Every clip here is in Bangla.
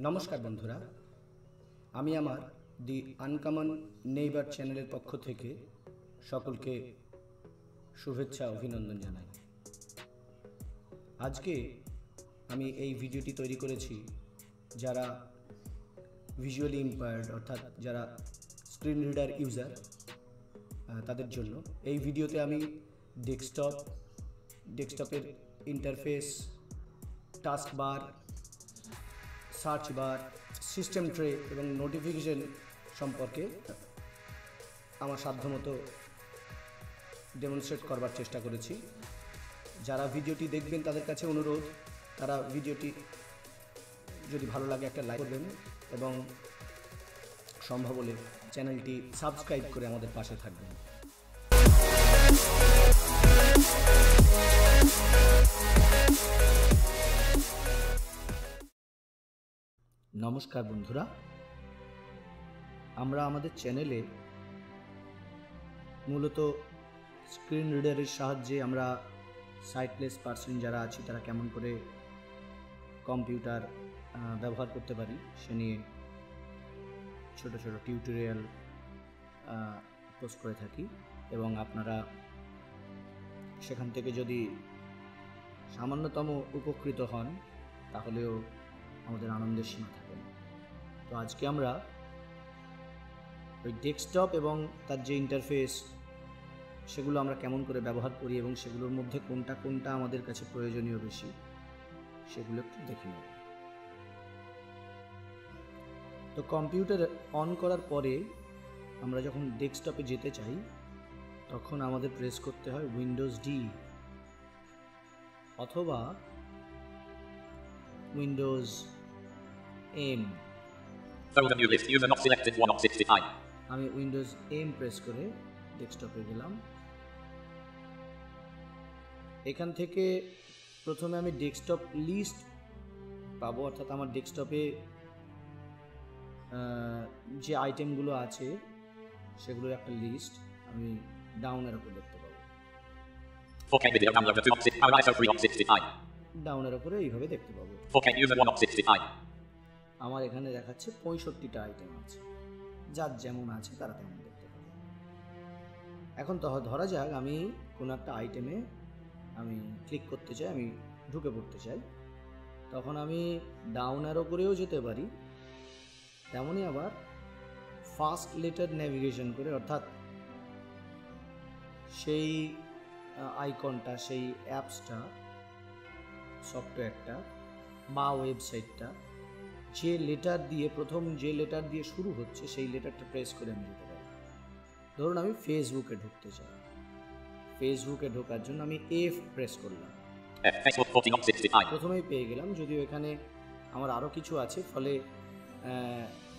নমস্কার বন্ধুরা, আমি আমার দি আনকমন নেইবার চ্যানেলের পক্ষ থেকে সকলকে শুভেচ্ছা, অভিনন্দন জানাই। আজকে আমি এই ভিডিওটি তৈরি করেছি যারা ভিজুয়ালি ইম্পায়ার্ড অর্থাৎ যারা স্ক্রিন রিডার ইউজার তাদের জন্য। এই ভিডিওতে আমি ডেস্কটপ ডেস্কটপের interface task bar search bar system tray এবং নোটিফিকেশন সম্পর্কে আমার সাধ্যমতো ডেমনস্ট্রেট করবার চেষ্টা করেছি। যারা ভিডিওটি দেখবেন তাদের কাছে অনুরোধ, তারা ভিডিওটি যদি ভালো লাগে একটা লাইক করবেন এবং সম্ভব হলে চ্যানেলটি সাবস্ক্রাইব করে আমাদের পাশে থাকবেন। নমস্কার বন্ধুরা। আমরা আমাদের চ্যানেলে মূলত স্ক্রিন রিডারের সাহায্যে আমরা সাইটলেস পার্সন যারা আছি, তারা কেমন করে কম্পিউটার ব্যবহার করতে পারি সে নিয়ে ছোট ছোট টিউটোরিয়াল পোস্ট করে থাকি এবং আপনারা সেখান থেকে যদি সামান্যতম উপকৃত হন, তাহলেও আমাদের আনন্দের সীমা থাকে। তো আজকে আমরা ওই ডেস্কটপ এবং তার যে ইন্টারফেস সেগুলো আমরা কেমন করে ব্যবহার করি এবং সেগুলোর মধ্যে কোনটা কোনটা আমাদের কাছে প্রয়োজনীয় বেশি, সেগুলো একটু দেখে নেব। তো কম্পিউটার অন করার পরে আমরা যখন ডেস্কটপে যেতে চাই, তখন আমাদের প্রেস করতে হয় উইন্ডোজ ডি অথবা Windows M Folder new list. User not selected. 1 of 65. আমি উইন্ডোজ এম প্রেস করে ডেস্কটপে গেলাম এখান থেকে প্রথমে আমি ডেস্কটপ লিস্ট পাবো অর্থাৎ আমার ডেস্কটপে যে আইটেমগুলো আছে সেগুলোর একটা লিস্ট আমি ডাউনের উপর দেখতে পাবো 4K video downloader 2 of 6. Power ISO 3 of 65. ডাউনের উপরে এইভাবে দেখতে পাবো আমার এখানে দেখাচ্ছে পঁয়ষট্টিটা আইটেম আছে। যার যেমন আছে তারা তেমন দেখতে পাবে। এখন তো ধরা যাক আমি কোনো একটা আইটেমে আমি ক্লিক করতে চাই, আমি ঢুকে পড়তে চাই। তখন আমি ডাউন অ্যারো করেও যেতে পারি। তেমনই আবার ফাস্ট লেটার নেভিগেশন করে, অর্থাৎ সেই আইকনটা সেই অ্যাপসটা সফটওয়্যারটা বা ওয়েবসাইটটা যে লেটার দিয়ে, প্রথম যে লেটার দিয়ে শুরু হচ্ছে, সেই লেটারটা প্রেস করে আমি যেতে পারি ধরুন আমি ফেসবুকে ঢুকতে চাই ফেসবুকে ঢোকার জন্য আমি এফ প্রেস করলাম F. Facebook 14 of 65. প্রথমেই পেয়ে গেলাম, যদিও এখানে আমার আরও কিছু আছে, ফলে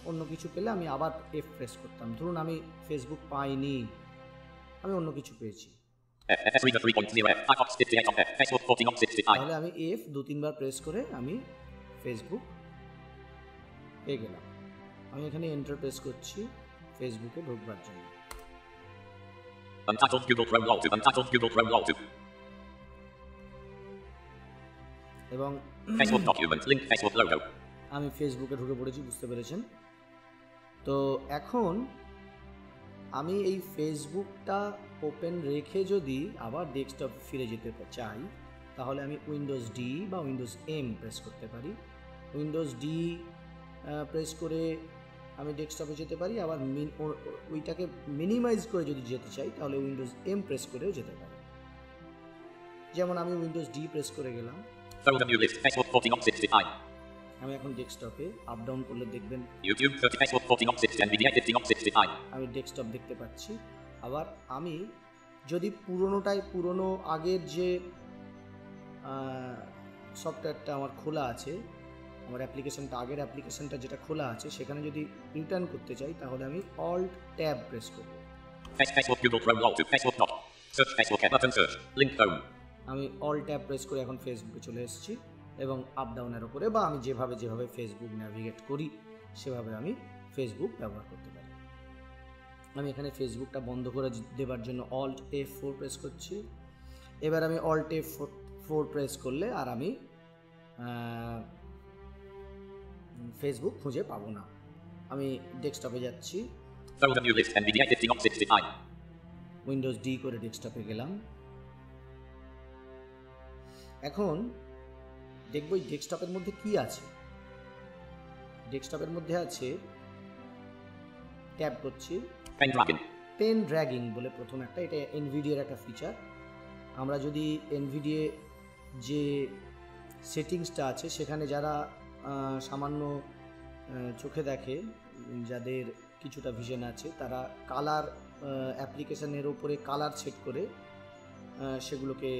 অন্য কিছু পেলে আমি আবার এফ প্রেস করতাম ধরুন আমি ফেসবুক পাইনি, আমি অন্য কিছু পেয়েছি F. FS reader 3.0 F. Firefox 58 of F. Facebook 14 of 65. তাহলে আমি এফ দু তিনবার প্রেস করে আমি ফেসবুক পেয়ে গেলাম আমি এখানে এন্টার প্রেস করছি ফেসবুকে ঢুকবার জন্য Untitled Google Chrome Wall 2. Untitled Google Chrome Wall 2. এবং Facebook document. Link Facebook logo. আমি ফেসবুকে ঢুকে পড়েছি বুঝতে পেরেছেন তো এখন আমি এই ফেসবুকটা ওপেন রেখে যদি আবার ডেস্কটপ ফিরে যেতে চাই তাহলে আমি উইন্ডোজ ডি বা উইন্ডোজ এম প্রেস করতে পারি উইন্ডোজ ডি প্রেস করে আমি ডেস্কটপে যেতে পারি আবার ওইটাকে মিনিমাইজ করে যদি যেতে চাই তাহলে উইন্ডোজ এম প্রেস করেও যেতে পারি যেমন আমি উইন্ডোজ ডি প্রেস করে গেলাম Folder new list. Facebook 14 of 65. আমি এখন ডেস্কটপে আপ ডাউন করলে দেখবেন YouTube 30. Facebook 14 of 60. NVDA 15 of 65. আমি ডেস্কটপ দেখতে পাচ্ছি আবার আমি যদি পুরোনোটাই পুরনো আগের যে সফটওয়্যারটা আমার খোলা আছে আমার অ্যাপ্লিকেশনটা আগের অ্যাপ্লিকেশনটা যেটা খোলা আছে সেখানে যদি রিটার্ন করতে চাই তাহলে আমি অল্ট ট্যাব প্রেস করব Face- Facebook Google Chrome Wall 2. Facebook dot. Search Facebook. Button search. Link home. আমি অল ট্যাব প্রেস করে এখন ফেসবুকে চলে এসেছি এবং আপ ডাউনের ওপরে বা আমি যেভাবে যেভাবে ফেসবুক ন্যাভিগেট করি সেভাবে আমি ফেসবুক ব্যবহার করতে পারি আমি এখানে ফেসবুকটা বন্ধ করে দেবার জন্য অল্ট এফ ফোর প্রেস করছি এবার আমি অল্ট এফ ফোর প্রেস করলে আর আমি ফেসবুক খুঁজে পাবো না। আমি ডেস্কটপে যাচ্ছি। Folder new list NVDA 50 of 65. Windows D করে ডেস্কটপে গেলাম। এখন দেখব এই ডেস্কটপের মধ্যে কি আছে। ডেস্কটপের মধ্যে আছে ট্যাব করছি। পেন ড্র্যাগিং বলে প্রথম একটা এটা এনভিডিয়ার একটা ফিচার আমরা যদি এনভিডিএ যে সেটিংসটা আছে সেখানে যারা সামান্য চোখে দেখে যাদের কিছুটা ভিশন আছে, তারা কালার অ্যাপ্লিকেশনের ওপরে কালার সেট করে সেগুলোকে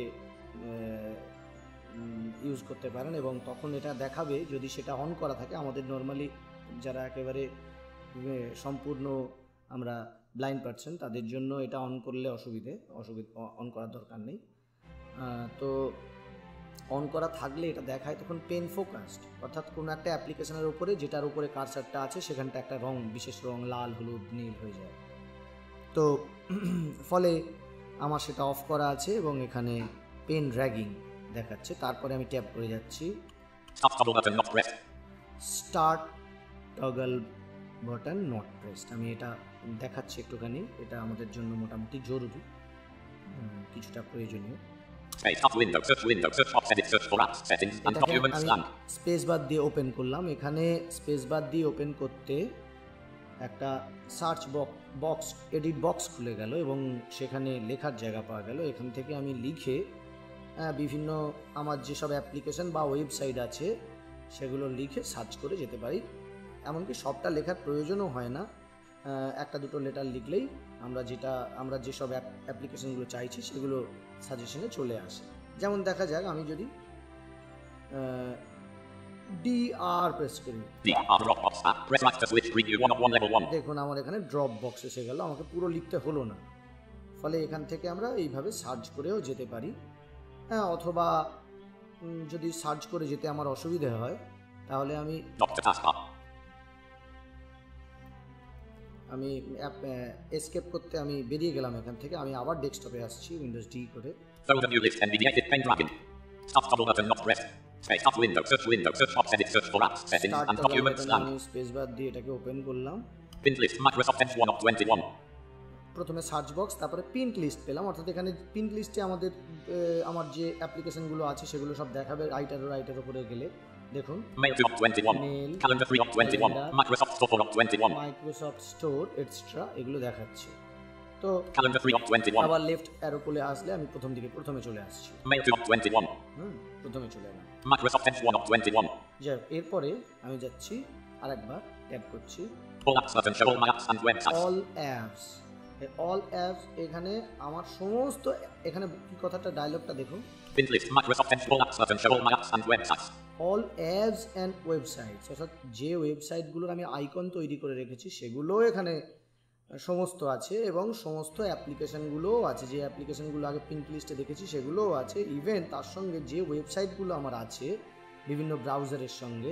ইউজ করতে পারেন এবং তখন এটা দেখাবে যদি সেটা অন করা থাকে। আমাদের নর্মালি যারা একেবারে সম্পূর্ণ আমরা ব্লাইন্ড পার্সন তাদের জন্য এটা অন করলে অসুবিধে, অসুবিধা অন করার দরকার নেই। তো অন করা থাকলে এটা দেখায় তখন পেন ফোকাসড অর্থাৎ কোনো একটা অ্যাপ্লিকেশনের উপরে যেটার উপরে কারসারটা আছে, সেখানটা একটা রং, বিশেষ রং, লাল, হলুদ, নীল হয়ে যায়। তো ফলে আমার সেটা অফ করা আছে এবং এখানে পেন র্যাগিং দেখাচ্ছে। তারপরে আমি ট্যাপ করে যাচ্ছি. Start toggle button not pressed আমি এটা দেখাচ্ছি একটুখানি। এটা আমাদের জন্য মোটামুটি জরুরি। কিছুটা প্রয়োজনীয়। Space up window. Search window. Search box edit. Search for apps. Settings and documents blank. Space bar দিয়ে ওপেন করলাম এখানে স্পেস বার দিয়ে ওপেন করতে একটা সার্চ বক্স এডিট বক্স খুলে গেল এবং সেখানে লেখার জায়গা পাওয়া গেল এখান থেকে আমি লিখে বিভিন্ন আমার যেসব অ্যাপ্লিকেশন বা ওয়েবসাইট আছে সেগুলো লিখে সার্চ করে যেতে পারি এমনকি সবটা লেখার প্রয়োজনও হয় না একটা দুটো লেটার লিখলেই আমরা যেটা আমরা যেসব অ্যাপ্লিকেশনগুলো চাইছি সেগুলো সাজেশনে চলে আসে। যেমন দেখা যাক, আমি যদি ডি আর প্রেস করি. দেখুন, আমার এখানে ড্রপ বক্স এসে গেল, আমাকে পুরো লিখতে হলো না। ফলে এখান থেকে আমরা এইভাবে সার্চ করেও যেতে পারি। হ্যাঁ অথবা যদি সার্চ করে যেতে আমার অসুবিধে হয়, তাহলে আমি আমি এসকেপ করতে আমি বেরিয়ে গেলাম এখান থেকে। আমি আবার ডেস্কটপে আসছি উইন্ডোজ ডি করে। প্রথমে সার্চ বক্স তারপরে প্রিন্ট লিস্ট পেলাম। অর্থাৎ এখানে প্রিন্ট লিস্টে আমাদের আমার যে অ্যাপ্লিকেশনগুলো আছে সেগুলো সব দেখাবে রাইটার রাইটার উপরে গেলে। দেখুন Mail 2 of 21. Mail, Calendar 3 of 21. Calendar. Microsoft Store 4 of 21. Microsoft Store extra এগুলো দেখাচ্ছে তো Calendar 3 of 21. আবার লেফট অ্যারো কোলে আসলে আমি প্রথম দিকে প্রথমে চলে আসছি Mail 2 of 21. হুম প্রথমে চলে এলাম Microsoft Edge 1 of 21. যাই এরপরে আমি যাচ্ছি আরেকবার ট্যাপ করছি All apps button show all my apps and websites. All apps all apps এখানে আমার সমস্ত এখানে কি কথাটা ডায়লগটা দেখুন List. Microsoft Edge all apps button show all my apps and websites. All apps and websites অর্থাৎ যে ওয়েবসাইটগুলোর আমি আইকন তৈরি করে রেখেছি সেগুলোও এখানে সমস্ত আছে এবং সমস্ত অ্যাপ্লিকেশনগুলোও আছে যে অ্যাপ্লিকেশনগুলো আগে পিঙ্ক লিস্টে দেখেছি সেগুলোও আছে ইভেন তার সঙ্গে যে ওয়েবসাইটগুলো আমার আছে বিভিন্ন ব্রাউজারের সঙ্গে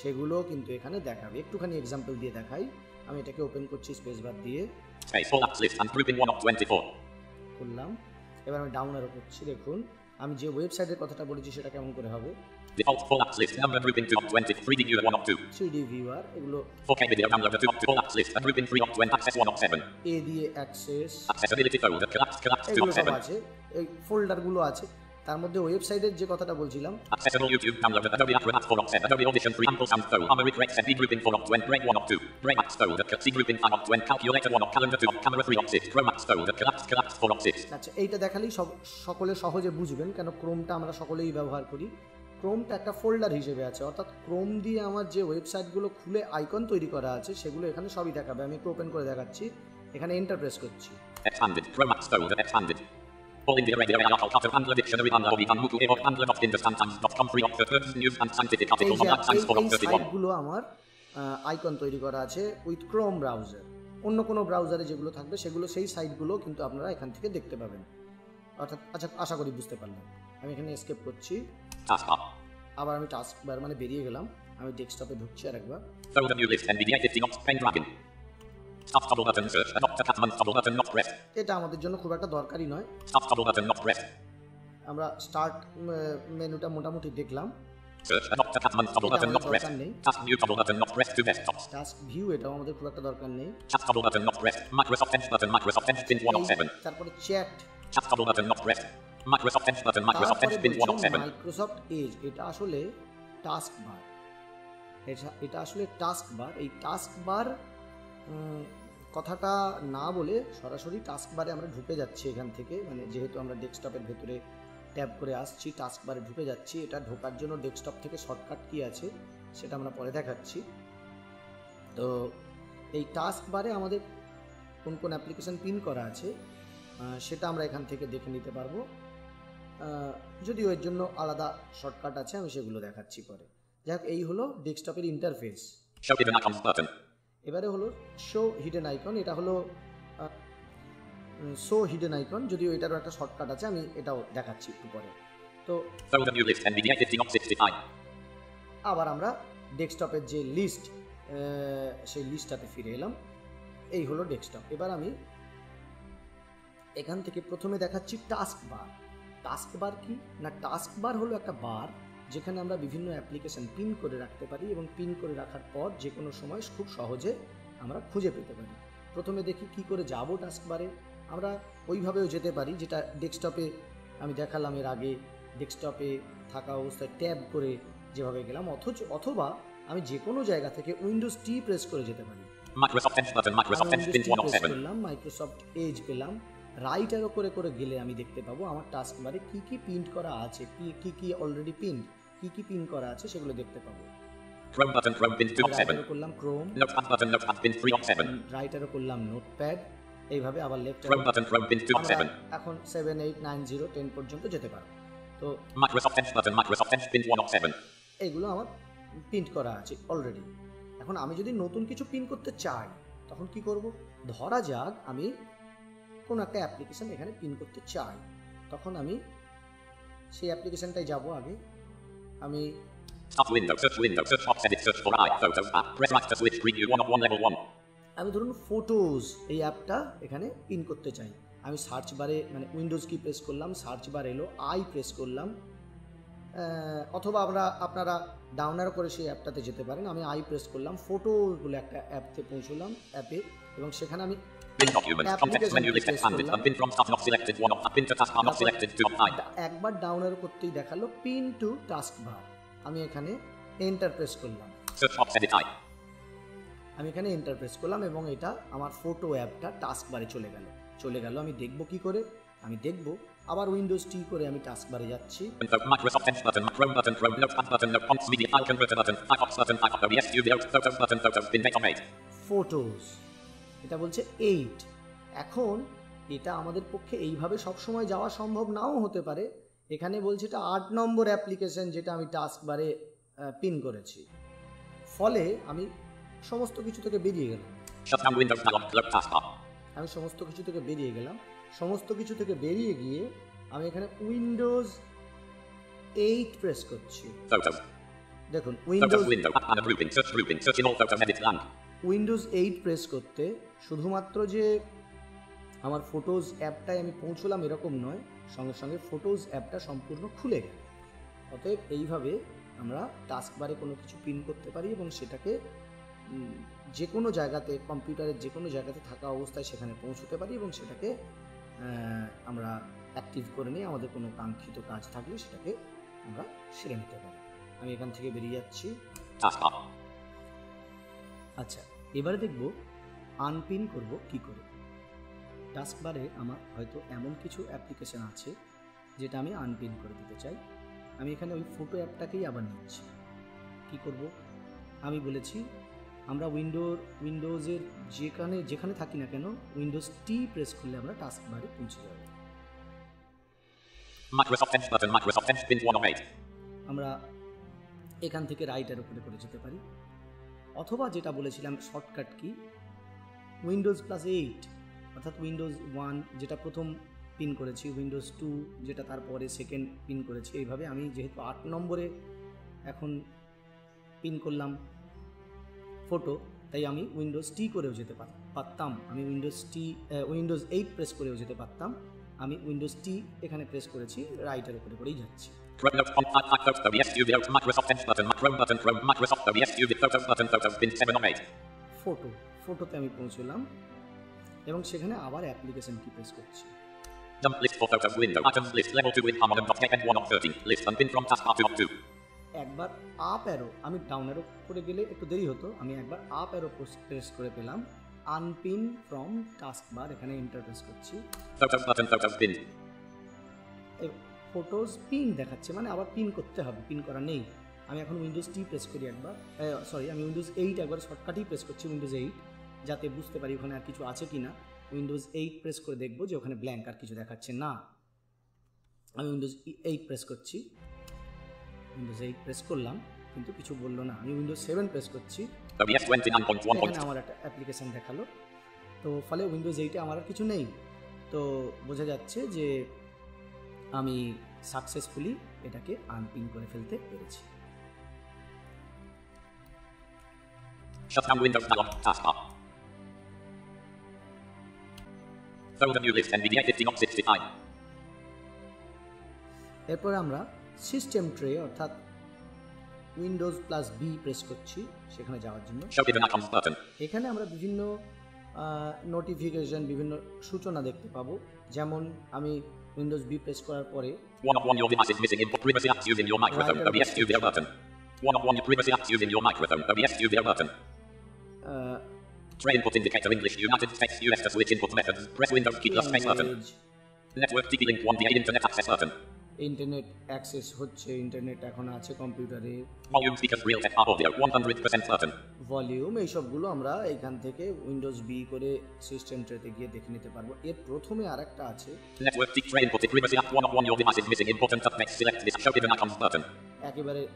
সেগুলোও কিন্তু এখানে দেখাবে একটুখানি এক্সাম্পল দিয়ে দেখাই আমি এটাকে ওপেন করছি স্পেস বার দিয়ে Space all apps list and grouping 1 of 24. করলাম এবার আমি ডাউন আরও করছি দেখুন আমি যে ওয়েবসাইটের কথাটা বলেছি সেটা কেমন করে হবে Default apps list number grouping 2 of 20. 3D viewer 1 of 2. 3D viewer এগুলো 4K video download 2 of 2. Apps list and grouping 3 of 20. Access 1 of 7. A দিয়ে access Accessibility folder collapse collapse 2 of সব 7. আছে এই ফোল্ডারগুলো আছে তার মধ্যে ওয়েবসাইটের যে কথাটা বলছিলাম আচ্ছা, এইটা দেখালেই সব সকলে সহজে বুঝবেন কেন ক্রোমটা আমরা সকলেই ব্যবহার করি। ক্রোমটা একটা ফোল্ডার হিসেবে আছে অর্থাৎ ক্রোম দিয়ে আমার যে ওয়েবসাইটগুলো খুলে আইকন তৈরি করা আছে সেগুলো এখানে সবই দেখাবে। আমি একটু ওপেন করে দেখাচ্ছি এখানে এন্টারপ্রেস করছি। All India Radio AI Alpha Handler Dictionary Handler Obi Muku Evo Handler of Industantans.com free of Turns News and Scientific Articles on Life Science 4 31. সাইটগুলো আমার আইকন তৈরি করা আছে উইথ ক্রোম ব্রাউজার অন্য কোনো ব্রাউজারে যেগুলো থাকবে সেগুলো সেই সাইটগুলো কিন্তু আপনারা এখান থেকে দেখতে পাবেন অর্থাৎ আচ্ছা আশা করি বুঝতে পারলাম আমি এখানে এসকেপ করছি আবার আমি টাস্ক বার মানে বেরিয়ে গেলাম আমি ডেস্কটপে ঢুকছি আরেকবার Folder এটা আমাদের জন্য খুব একটা দরকারি নয়. আমরা স্টার্ট মেনুটা মোটামুটি দেখলাম Search Dr. Catman double button not pressed. Task view double button not pressed to desktops. Task view এটাও আমাদের খুব একটা দরকার নেই Chat double button not pressed. Microsoft Edge button Microsoft Edge pin 1 of 7. তারপরে chat Chat double button not pressed. Microsoft Edge button Microsoft তারপরে Edge pin 1 of 7. Microsoft Edge এটা আসলে টাস্ক বার এটা আসলে টাস্ক বার এই টাস্ক বার কথাটা না বলে সরাসরি টাস্ক বারে আমরা ঢুকে যাচ্ছি এখান থেকে। মানে যেহেতু আমরা ডেস্কটপের ভেতরে ট্যাব করে আসছি টাস্ক বারে ঢুকে যাচ্ছি। এটা ঢোকার জন্য ডেস্কটপ থেকে শর্টকাট কি আছে সেটা আমরা পরে দেখাচ্ছি। তো এই টাস্ক বারে আমাদের কোন কোন অ্যাপ্লিকেশন পিন করা আছে সেটা আমরা এখান থেকে দেখে নিতে পারব। যদিও এর জন্য আলাদা শর্টকাট আছে, আমি সেগুলো দেখাচ্ছি পরে। যাক, এই হলো ডেস্কটপের ইন্টারফেস এবারে হলো শো হিডেন আইকন এটা হলো শো হিডেন আইকন যদিও এটারও একটা শর্টকাট আছে আমি এটাও দেখাচ্ছি একটু পরে। তো Folder view list NVDA 15 of 65. আবার আমরা ডেস্কটপের যে লিস্ট সেই লিস্টটাতে ফিরে এলাম। এই হলো ডেস্কটপ এবার আমি এখান থেকে প্রথমে দেখাচ্ছি টাস্ক বার টাস্ক বার কি? না টাস্ক বার হলো একটা বার যেখানে আমরা বিভিন্ন অ্যাপ্লিকেশন পিন করে রাখতে পারি এবং পিন করে রাখার পর যে কোনো সময় খুব সহজে আমরা খুঁজে পেতে পারি। প্রথমে দেখি কি করে যাব টাস্ক বারে আমরা ওইভাবেও যেতে পারি যেটা ডেস্কটপে আমি দেখালাম এর আগে। ডেস্কটপে থাকা অবস্থায় ট্যাব করে যেভাবে গেলাম। অথচ অথবা আমি যে কোনো জায়গা থেকে উইন্ডোজ টি প্রেস করে যেতে পারি। Microsoft Edge button Microsoft Edge pin 1 of 7. করলাম মাইক্রোসফট এজ পেলাম। রাইট অ্যারো করে করে গেলে আমি দেখতে পাবো আমার টাস্ক বারে কি কি প্রিন্ট করা আছে কি কি কি অলরেডি পিন কি কি পিন করা আছে সেগুলো দেখতে পাবো Chrome button Chrome pin 2 of right 7. Arrow করলাম Chrome Notepad button Notepad pin 3 of 7. করলাম নোটপ্যাড এইভাবে আবার left Chrome button Chrome pin 2 of আমরা 7. এখন seven eight nine zero ten পর্যন্ত যেতে পারব তো Microsoft Edge button Microsoft Edge pin 1 of 7. এইগুলো আমার প্রিন্ট করা আছে অলরেডি এখন আমি যদি নতুন কিছু প্রিন্ট করতে চাই তখন কি করব ধরা যাক আমি কোনো একটা অ্যাপ্লিকেশন এখানে প্রিন্ট করতে চাই তখন আমি সেই অ্যাপ্লিকেশনটায় যাব আগে আমি Start window search window search box edit search for i photos app press right to switch preview 1 of 1 level 1. আমি ধরুন ফটোজ এই অ্যাপটা এখানে পিন করতে চাই। আমি সার্চ বারে মানে উইন্ডোজ কি প্রেস করলাম সার্চ বার এলো আই প্রেস করলাম। অথবা আমরা আপনারা ডাউনার করে সেই অ্যাপটাতে যেতে পারেন। আমি আই প্রেস করলাম ফটো বলে একটা অ্যাপতে পৌঁছলাম অ্যাপে এবং সেখানে আমি Bin documents context menu list expanded unpin from start not selected 1 of pin to task taskbar not selected 2 of 9. দা- একবার ডাউনার করতেই দেখাল পিন টু টাস্ক বার আমি এখানে এন্টার প্রেস করলাম box edit i. আমি এখানে এন্টার প্রেস করলাম এবং এটা আমার ফটো অ্যাপটা টাস্ক বারে চলে গেল চলে গেল আমি দেখব কি করে আমি দেখব আবার উইন্ডোজ টি করে আমি টাস্ক বারে যাচ্ছি Info Microsoft Edge button Chrome button Chrome Notepad button Note fonts media file converter button Firefox button Firefox OBS Studio photos button photos bin date on 8. Photos এটা বলছে এইট এখন এটা আমাদের পক্ষে এইভাবে সবসময় যাওয়া সম্ভব নাও হতে পারে। এখানে বলছে এটা আট নম্বর অ্যাপ্লিকেশন যেটা আমি টাস্ক বারে পিন করেছি। ফলে আমি সমস্ত কিছু থেকে বেরিয়ে গেলাম. আমি সমস্ত কিছু থেকে বেরিয়ে গেলাম। সমস্ত কিছু থেকে বেরিয়ে গিয়ে আমি এখানে উইন্ডোজ এইট প্রেস করছি। দেখুন উইন্ডোজ উইন্ডোজ এইট প্রেস করতে, শুধুমাত্র যে আমার ফটোজ অ্যাপটায় আমি পৌঁছলাম এরকম নয়, সঙ্গে সঙ্গে ফটোজ অ্যাপটা সম্পূর্ণ খুলে গেল অতএব এইভাবে আমরা টাস্ক বারে কোনো কিছু পিন করতে পারি এবং সেটাকে যে কোনো জায়গাতে কম্পিউটারের যে কোনো জায়গাতে থাকা অবস্থায় সেখানে পৌঁছতে পারি এবং সেটাকে আমরা অ্যাক্টিভ করে নিয়ে আমাদের কোনো কাঙ্ক্ষিত কাজ থাকলে সেটাকে আমরা সেরে নিতে পারি আমি এখান থেকে বেরিয়ে যাচ্ছি. আচ্ছা এবারে দেখব আনপিন করব কি করে। টাস্কবারে আমার হয়তো এমন কিছু অ্যাপ্লিকেশন আছে যেটা আমি আনপিন করে দিতে চাই। আমি এখানে ওই ফটো অ্যাপটাকেই আবার নিচ্ছি। কি করব? আমি বলেছি আমরা উইন্ডো উইন্ডোজের যেখানে যেখানে থাকি না কেন উইন্ডোজ টি প্রেস করলে আমরা টাস্কবারে পৌঁছে যাব। Microsoft Edge button Microsoft Edge pin 1 of 8. আমরা এখান থেকে রাইটের উপরে করে যেতে পারি। অথবা যেটা বলেছিলাম শর্টকাট কি? উইন্ডোজ প্লাস এইট অর্থাৎ উইন্ডোজ ওয়ান যেটা প্রথম পিন করেছি উইন্ডোজ টু যেটা তারপরে সেকেন্ড পিন করেছি, এইভাবে আমি যেহেতু আট নম্বরে এখন পিন করলাম ফটো তাই আমি উইন্ডোজ টি করেও যেতে পার- পারতাম। আমি Windows T Windows eight press করেও যেতে পারতাম। আমি উইন্ডোজ টি এখানে প্রেস করেছি রাইটের উপরে করেই যাচ্ছি। Chrome Notes font type type photo OBS Studio Microsoft Edge button Chrome button Chrome Microsoft OBS Studio Photos button Photos bin 7 of 8. Photo ফটোতে আমি পৌঁছলাম এবং সেখানে আবার অ্যাপ্লিকেশন কি প্রেস করছি Dump list for photos window items list level 2 in Harmon dot end 1 of 13 list and unpin from taskbar 2 of 2. একবার আপ অ্যারো আমি ডাউন অ্যারো করে গেলে একটু দেরি হতো আমি একবার আপ অ্যারো প্রেস করে পেলাম আনপিন ফ্রম টাস্ক বার এখানে এন্টার প্রেস করছি ফটোজ পিন দেখাচ্ছে মানে আবার পিন করতে হবে পিন করা নেই। আমি এখন উইন্ডোজ টি প্রেস করি একবার সরি আমি উইন্ডোজ এইট একবার শর্টকাটেই প্রেস করছি উইন্ডোজ এইট যাতে বুঝতে পারি ওখানে আর কিছু আছে কি না উইন্ডোজ এইট প্রেস করে দেখব যে ওখানে ব্ল্যাঙ্ক আর কিছু দেখাচ্ছে না। আমি উইন্ডোজ এইট প্রেস করছি। উইন্ডোজ এইট প্রেস করলাম কিন্তু কিছু বলল না। আমি উইন্ডোজ সেভেন প্রেস করছি। OBS এখানে 29.1. আমার একটা অ্যাপ্লিকেশন দেখাল। তো ফলে উইন্ডোজ এইটে আমার আর কিছু নেই। তো বোঝা যাচ্ছে যে আমি সাকসেসফুলি এটাকে আনপিন করে ফেলতে পেরেছি Shut Windows dialog taskbar. Folder new list NVDA 15 of 65. এরপরে আমরা সিস্টেম ট্রে অর্থাৎ উইন্ডোজ প্লাস বি প্রেস করছি সেখানে যাওয়ার জন্য. এখানে আমরা বিভিন্ন নোটিফিকেশন বিভিন্ন সূচনা দেখতে পাবো যেমন আমি উইন্ডোজ বি প্রেস করার পরে One of one your device is missing input privacy apps using your microphone. Right, OBS Studio button. One of one your privacy apps using your microphone. OBS Studio button. Ah, Tray input indicator English United States US to switch input methods. Press Windows key plus space button. language, Network TP link 1 via internet access button. Internet access হচ্ছে ইন্টারনেট এখন আছে কম্পিউটারে ভলিউম এইসবগুলো আমরা এখান থেকে উইন্ডোজ বি করে সিস্টেম ট্রেতে গিয়ে দেখে নিতে পারব। এর প্রথমে আর একটা আছে একেবারে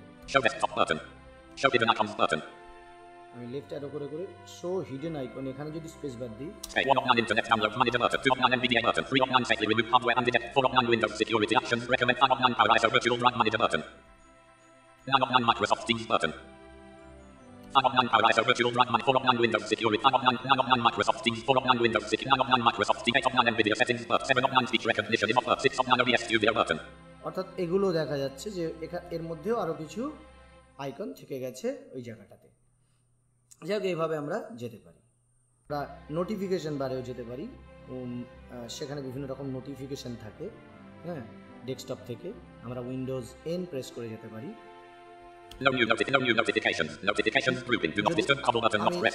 আমি লেফট অ্যারো করে করে শো হিডেন আইকন এখানে যদি স্পেস বার দিই। অর্থাৎ এগুলো দেখা যাচ্ছে যে এর মধ্যেও আরও কিছু আইকন থেকে গেছে ওই জায়গাটাতে। যাই হোক এইভাবে আমরা যেতে পারি। আমরা নোটিফিকেশন বারেও যেতে পারি। সেখানে বিভিন্ন রকম নোটিফিকেশন থাকে হ্যাঁ ডেস্কটপ থেকে। আমরা উইন্ডোজ এন প্রেস করে যেতে পারি.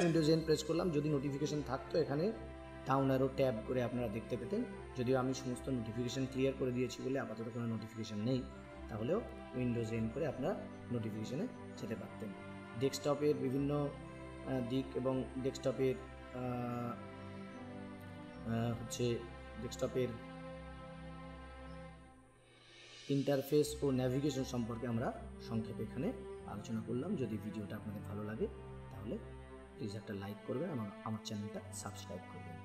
উইন্ডোজ এন প্রেস করলাম। যদি নোটিফিকেশন থাকতো এখানে ডাউন আরও ট্যাব করে আপনারা দেখতে পেতেন। যদিও আমি সমস্ত নোটিফিকেশন ক্লিয়ার করে দিয়েছি বলে আপাতত কোনো নোটিফিকেশন নেই তাহলেও উইন্ডোজ এন করে আপনারা নোটিফিকেশনে যেতে পারতেন। ডেস্কটপের বিভিন্ন দিক এবং ডেস্কটপের হচ্ছে ডেস্কটপের ইন্টারফেস ও ন্যাভিগেশন সম্পর্কে আমরা সংক্ষেপে এখানে আলোচনা করলাম। যদি ভিডিওটা আপনাদের ভালো লাগে, তাহলে প্লিজ একটা লাইক করবেন এবং আমার চ্যানেলটা সাবস্ক্রাইব করবেন।